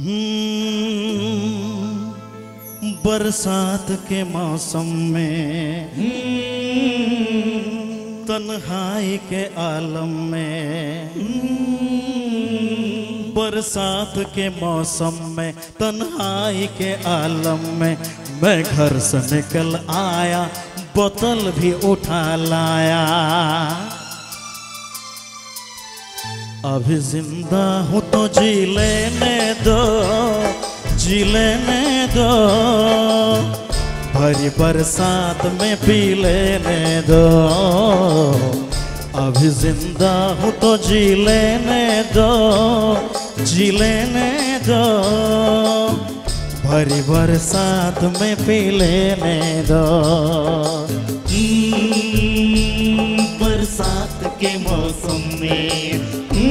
हम्म, बरसात के मौसम में तन्हाई के आलम में बरसात के मौसम में तन्हाई के आलम में मैं घर से निकल आया बोतल भी उठा लाया। अभी ज़िंदा हूँ तो जी लेने दो जी लेने दो। भरी बरसात में पी लेने दो। अभी ज़िंदा हूँ तो जी लेने दो जी लेने दो। भरी बरसात में पी लेने दो। हम्म, बरसात के मौसम में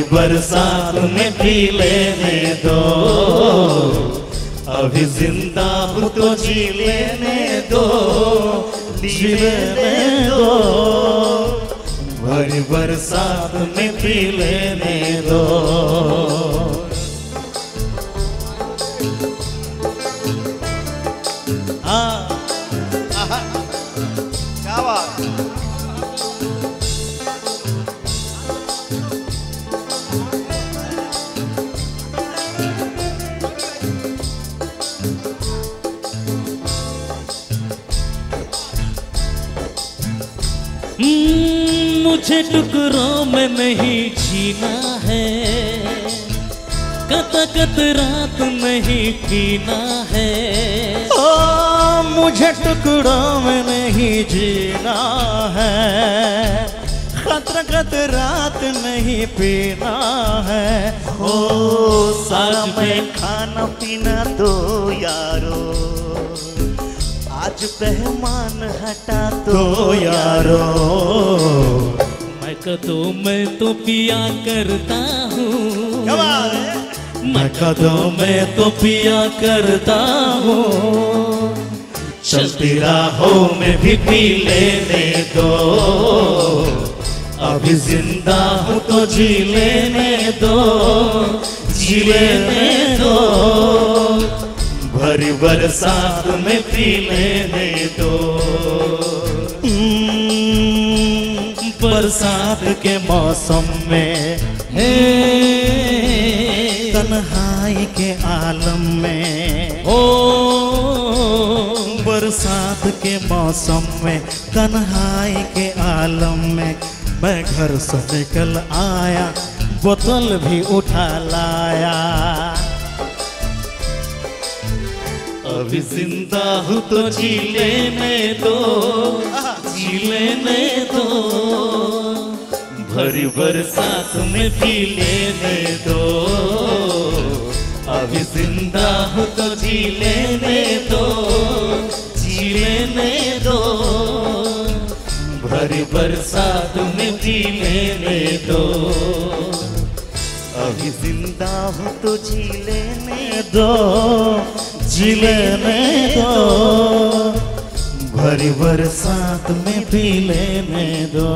भरी बरसात में पी लेने दो। अभी ज़िंदा हूँ तो जी लेने दो। जी लेने दो। भरी बरसात में पी लेने दो। मुझे टुकड़ों में नहीं जीना है। कत कत रात नहीं पीना है। ओ, मुझे टुकड़ों में नहीं जीना है। खतर खत रात नहीं पीना है। ओ सारा में खाना पीना दो यारो। आज पहमान हटा तो यारो। मैं कदों में तो पिया करता हूँ। क्या बात है? मैं कदों में तो पिया करता हूँ। चलती राहों में भी पी लेने दो। अभी ज़िंदा हूँ तो जी लेने दो। जी लेने दो। भरी बरसात में पी दे दो बरसात के मौसम में हे, तन्हाई के आलम में। ओ, बरसात के मौसम में, तन्हाई के आलम में। मैं घर से निकल आया, बोतल भी उठा लाया। अभी ज़िंदा हूँ तो जी लेने दो जी लेने दो। भरी बरसात में पी लेने दो। अभी ज़िंदा हूँ तो जी लेने दो जी लेने दो। भरी बरसात में पी लेने दो। अभी ज़िंदा हूँ तो जी लेने दो। जी लेने दो। भरी बरसात में पी लेने दो।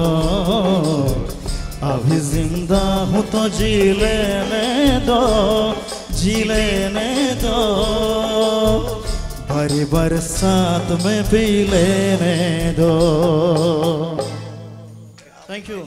अभी ज़िंदा हूँ तो जी लेने दो। जी लेने दो। भरी बरसात में पी लेने दो। Thank you